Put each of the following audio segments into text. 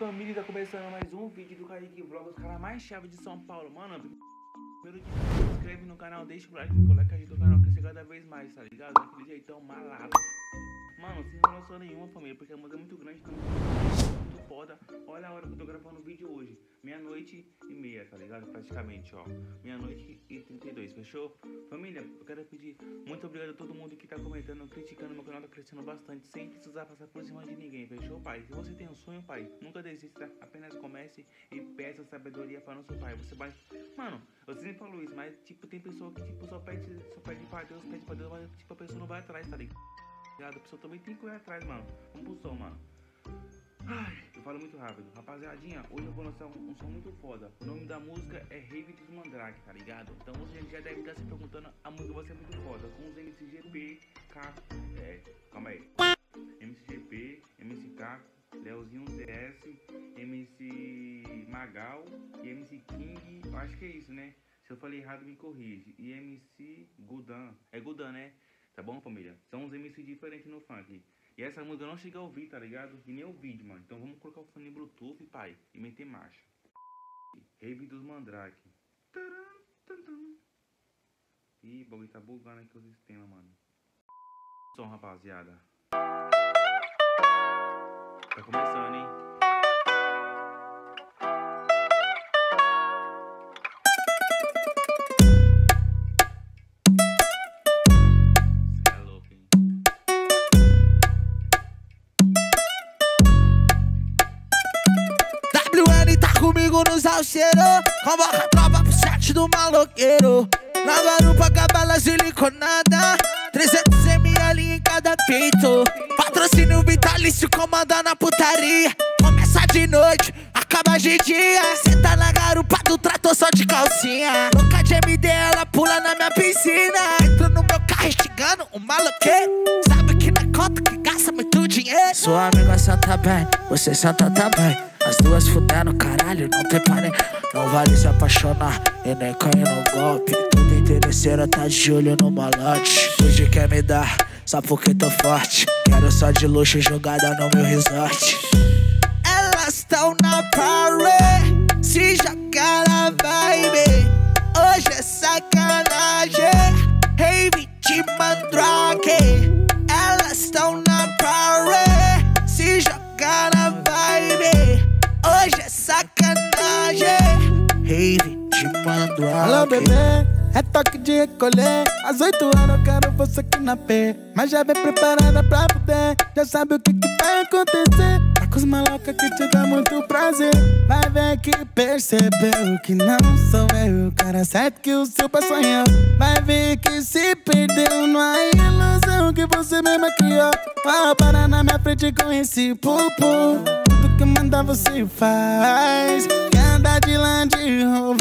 Família, tá começando mais um vídeo do Kaique Vlog, os caras mais chave de São Paulo, mano. Primeiro de tudo, se inscreve no canal, deixa o like, coloca gente no canal crescer cada vez mais, tá ligado? Daquele jeitão malado. Mano, sem enrolação nenhuma, família, porque a música é muito grande, muito foda. Olha a hora que eu tô gravando o vídeo hoje. Meia-noite e meia, tá ligado? Praticamente, ó. Meia-noite e 32, fechou? Família, eu quero pedir muito obrigado a todo mundo que tá comentando, criticando. Meu canal tá crescendo bastante, sem precisar passar por cima de ninguém, fechou, pai? Se você tem um sonho, pai, nunca desista, apenas comece e peça sabedoria para nosso pai. Você vai. Mano, eu sempre falo isso, mas tipo, tem pessoa que tipo, só pede, só pede pra Deus, pede pra Deus, mas tipo, a pessoa não vai atrás, tá ligado? A pessoa também tem que correr atrás, mano. Vamos pro som, mano. Eu falo muito rápido. Rapaziadinha, hoje eu vou lançar um, um som muito foda. O nome da música é Rave dos Mandrake, tá ligado? Então você já deve estar se perguntando, a música vai ser muito foda. Com os MCGP, K. É, calma aí. MCGP, MCK, Leozinho ZS, MC Magal e MC King. Eu acho que é isso, né? Se eu falei errado, me corrige. E MC Gudan. É Gudan, né? Tá bom, família? São uns MC diferentes no funk. E essa música eu não cheguei a ouvir, tá ligado? E nem o vídeo, mano. Então vamos colocar o fone Bluetooth, pai, e meter marcha. Rave dos Mandrake. Ih, o bagulho tá bugando aqui o sistema, mano. Som, rapaziada. Tá começando, hein? Alceiros Convoca a tropa pro set do maloqueiro. Na garupa, cabela siliconada 300ml em cada peito. Patrocínio vitalício comanda na putaria. Começa de noite, acaba de dia. Tá na garupa do trator só de calcinha. Louca de MD, ela pula na minha piscina. Entro no meu carro instigando um maloqueiro. Sabe que na conta que gasta muito dinheiro. Sua amiga santa bem, você santa também As duas fudendo, caralho, não tem Não vale se apaixonar e nem cair no golpe. Tudo interesseira tá de olho no malote. Hoje quer me dar, só porque tô forte? Quero só de luxo jogada no meu resort. Elas tão na party Se jogar na vibe. Hoje é sacanagem bebê, é toque de recolher. Às oito horas eu quero você aqui na P. Mas já vem preparada pra poder. Já sabe o que, que vai acontecer. Tá com os maloca que te dá muito prazer. Vai ver que percebeu que não sou eu. O cara certo que o seu pai sonhou. Vai ver que se perdeu na ilusão que você mesma criou. Vai parar na minha frente com esse pupu. Tudo que manda você faz. Quer andar de Land Rover,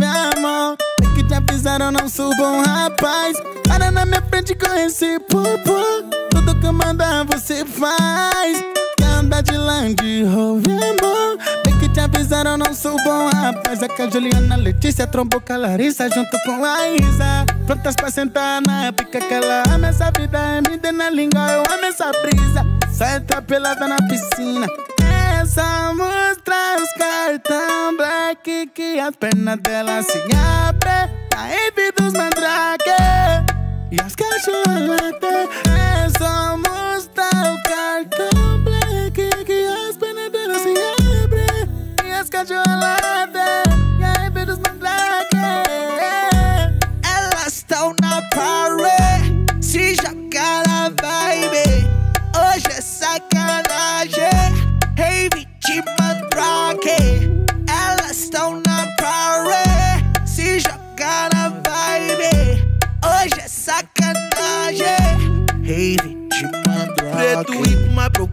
Eu não sou bom rapaz. Para na minha frente com esse pupu Tudo que eu mandar você faz. Quer andar de Land Rover, amor? É que te avisaram, eu não sou bom rapaz. É que a Juliana Letícia trombou com a Larissa Junto com a Isa. Prontas pra sentar na pica que ela ama Essa vida. É me dê na língua, eu amo essa brisa. Entra pelada na piscina. Essa mostra os cartão black Que as pernas dela se abrem A rave dos mandrake. E as cachorradas Essa mostra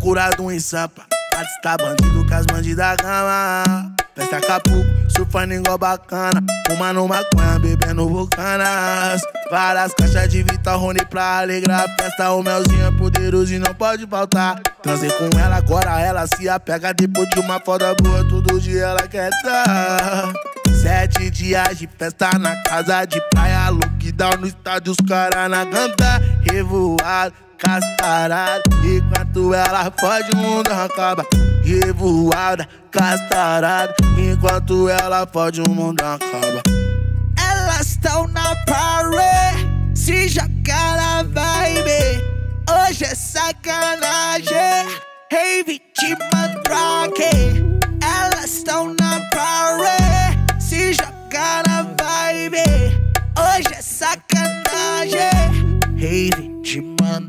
procurado em sampa Artista bandido com as bandidas gama Festa Acapulco, surfando igual bacana. Fumando maconha, bebendo vulcanas. Várias caixas de Vital Rony pra alegrar a festa. O melzinho é poderoso e não pode faltar. Transei com ela, agora ela se apega. Depois de uma foda boa, todo dia ela quer dar Sete dias de festa na casa de praia. Lockdown no estádio, os caras na ganda Revoado, cascarado Enquanto ela foge, o mundo acaba revoada, castarada. Enquanto ela pode, o mundo acaba. Elas estão na party, se jogar na vibe. Hoje é sacanagem, rave de mandrake.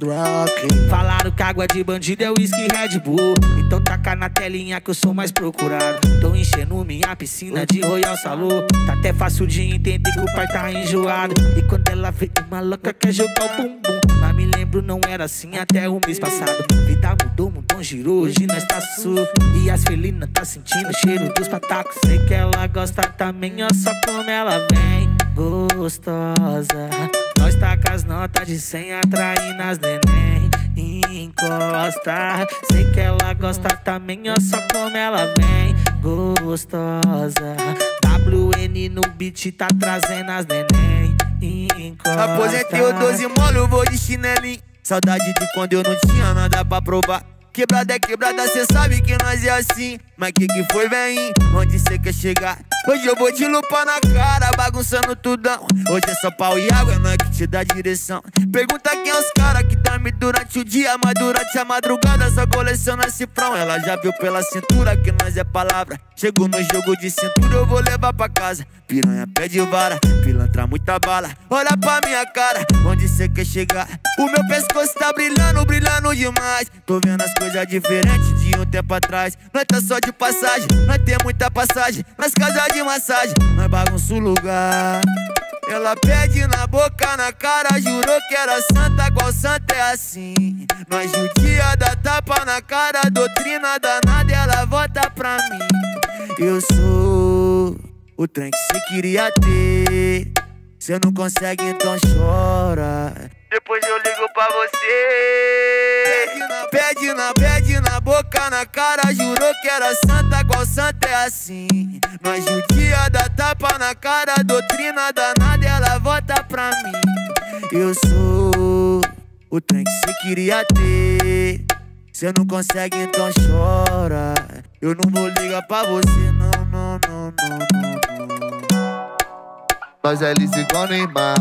Mandrake. Falaram que água de bandido é whisky Red Bull. Então taca na telinha que eu sou mais procurado. Tô enchendo minha piscina de Royal Salô. Tá até fácil de entender que o pai tá enjoado. E quando ela vê uma louca quer jogar o bumbum. Mas me lembro, não era assim até o mês passado. Vida mudou, mudou, girou, hoje nós tá sul. E as felinas tá sentindo o cheiro dos patacos. Sei que ela gosta também, ó, só como ela vem. Gostosa. Nós tá com as notas de 100 atraindo as neném. Encosta. Sei que ela gosta também, ó, só como ela vem. Gostosa. WN no beat tá trazendo as neném. Encosta. Aposentei o 12 molo, vou de chinelinho. Saudade de quando eu não tinha nada pra provar. Quebrada é quebrada, cê sabe que nós é assim. Mas que que foi, vem? Onde cê quer chegar? Hoje eu vou te lupar na cara, bagunçando tudão. Hoje é só pau e água, é te direção. Pergunta quem é os cara que dorme durante o dia, mas durante a madrugada só coleciona cifrão. Ela já viu pela cintura que nós é palavra. Chegou no jogo de cintura, eu vou levar pra casa. Piranha pede vara, pilantra muita bala. Olha pra minha cara, onde cê quer chegar? O meu pescoço tá brilhando, brilhando demais. Tô vendo as coisas diferentes de um tempo atrás. Nós tá só de passagem, nós tem muita passagem. Nas casas de massagem, nós bagunça o lugar. Ela pede na boca, na cara, jurou que era santa, qual santa é assim? Nós judia da tapa na cara, doutrina danada, ela volta pra mim. Eu sou o trem que cê queria ter. Cê não consegue, então chora. Depois eu ligo pra você. Pede na, pede na, pede na boca, na cara, jurou que era santa, qual santa é assim? Nós judia da tapa na cara, doutrina danada, ela volta pra mim. Eu sou o trem que cê queria ter. Cê não consegue, então chora. Eu não vou ligar pra você, não, não, não, não, não. Nós é liso igual Neymar.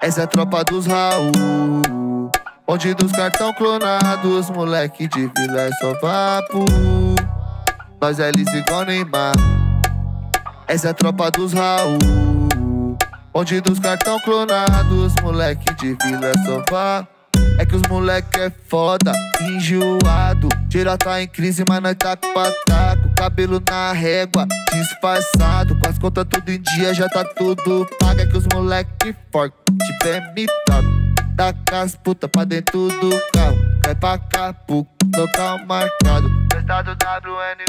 Essa é a tropa dos Raul. Onde dos cartão clonados, moleque de vila é só vapo. Nós é igual Neymar. Essa é a tropa dos Raul. Onde dos cartão clonados, moleque de vila vapo. É que os moleque é foda, enjoado. Tira tá em crise, mas nós tá com pataco. Cabelo na régua, disfarçado. Com as contas tudo em dia, já tá tudo pago. É que os moleque forte, tiver mitado. Dá com as puta pra dentro do carro. Cai pra Capuco, local marcado. Estado WN.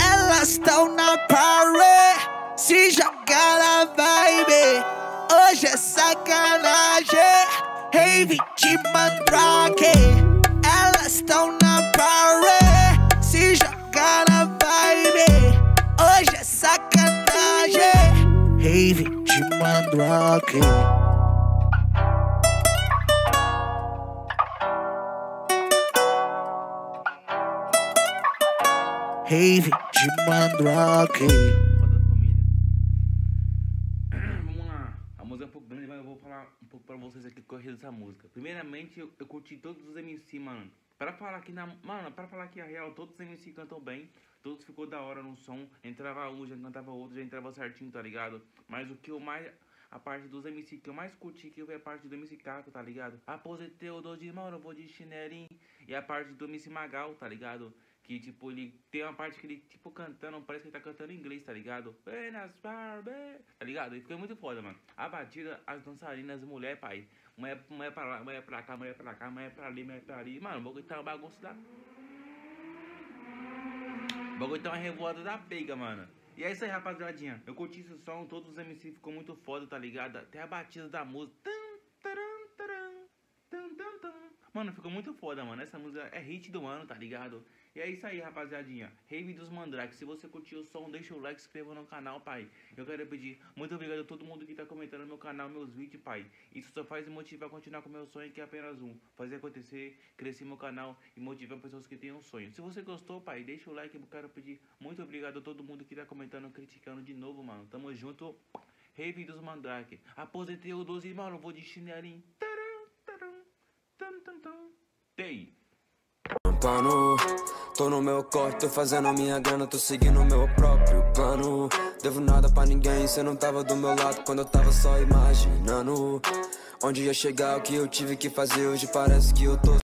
Elas estão na party, se jogar na vibe. Hoje é sacanagem, rave de mandrake. Elas estão na party, se jogar na vibe. Hoje é sacanagem, rave de mandrake. Rave de mandrake. Vamos lá. A música é um pouco grande, mas eu vou falar um pouco pra vocês aqui achei dessa música. Primeiramente, eu, eu curti todos os MC, mano. Para falar que na. Mano, para falar que a real, todos os MC cantam bem. Todos ficou da hora no som. Entrava um, já cantava outro, já entrava certinho, tá ligado? Mas o que eu mais. A parte dos MC que eu mais curti que foi a parte do MC Caco, tá ligado? Aposentei o 12 de mão, eu vou de chinelinho. E a parte do MC Magal, tá ligado? Que tipo, ele tem uma parte que ele, tipo, cantando, parece que ele tá cantando em inglês, tá ligado? Apenas Barbie, tá ligado? E ficou muito foda, mano. A batida, as dançarinas, mulher, pai. Mulher, mulher pra lá, mulher pra cá, mulher pra cá, mulher pra ali, mulher pra ali. Mano, o bagulho tá uma da. O bagulho tá uma revoada da pega, mano. E é isso aí, rapaziadinha. Eu curti esse som, todos os MC ficou muito foda, tá ligado? Até a batida da música. Mano, ficou muito foda, mano. Essa música é hit do ano, tá ligado? E é isso aí, rapaziadinha. Rave dos Mandrake. Se você curtiu o som, deixa o like, inscreva no canal, pai. Eu quero pedir muito obrigado a todo mundo que tá comentando no meu canal, meus vídeos, pai. Isso só faz me motivar a continuar com meu sonho, que é apenas um. Fazer acontecer, crescer meu canal e motivar pessoas que têm um sonho. Se você gostou, pai, deixa o like. Eu quero pedir muito obrigado a todo mundo que tá comentando, criticando de novo, mano. Tamo junto. Rave dos Mandrake. Aposentei o 12, mano. Vou de chinelinho. Tei. Pano, tô no meu corte, tô fazendo a minha grana, tô seguindo o meu próprio plano. Devo nada pra ninguém, cê não tava do meu lado quando eu tava só imaginando. Onde ia chegar, o que eu tive que fazer, hoje parece que eu tô